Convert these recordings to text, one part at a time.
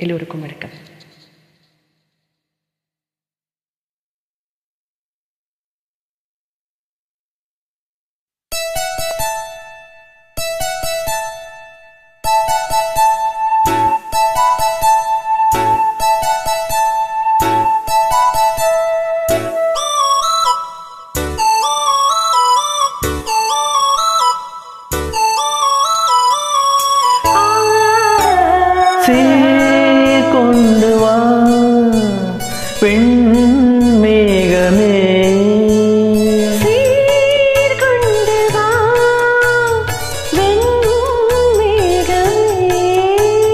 el Eurocomercado.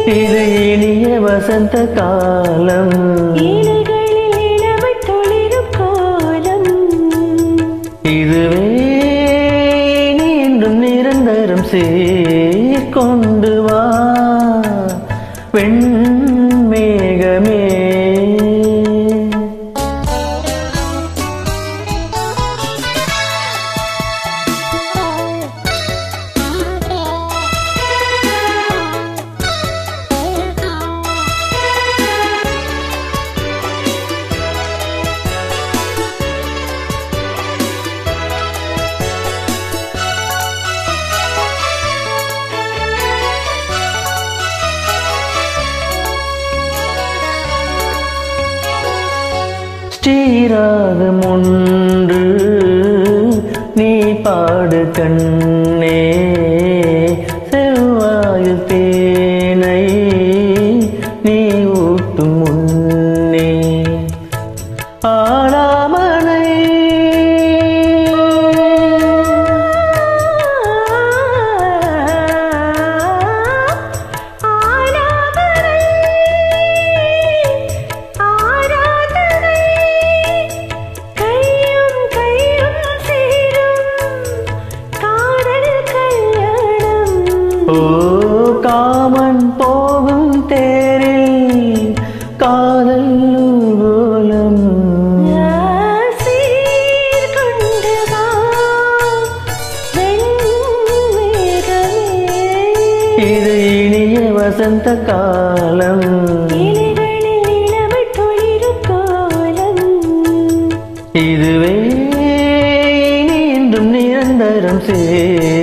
இது இனிய வசந்த காலம். இதுவே நீண்டும் நிரந்தரம் சீர்கொண்டு ஸ்ரீராகம் ஒன்று நீ பாடு கண்ணே ஓ காமன் போகும் தேரில் காதல் வெண்மேகமே. இது இனிய வசந்த காலம். கோலம். இதுவே இன்றும் நிரந்தரம் கொண்டு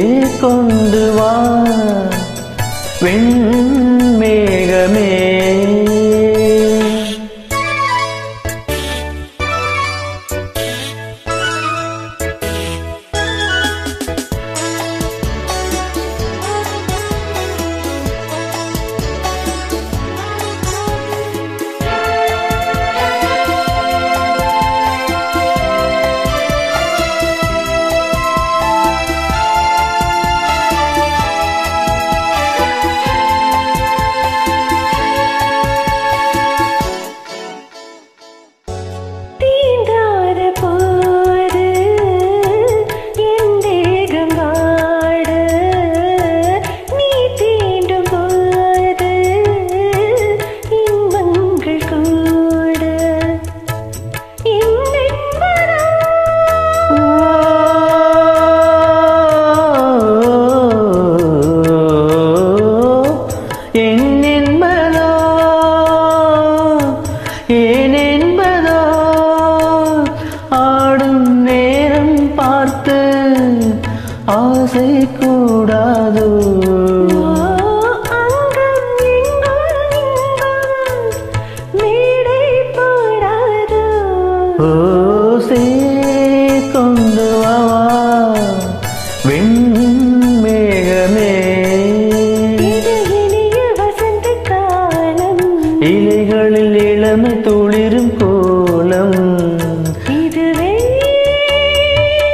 ஏன் என்பதோ? ஆடும் நேரம் பார்த்து ஆசை கூடாதோ? அங்கம் எங்கும்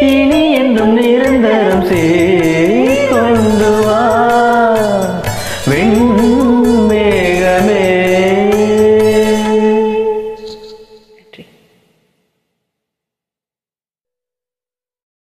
与你眼中的